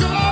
Lord.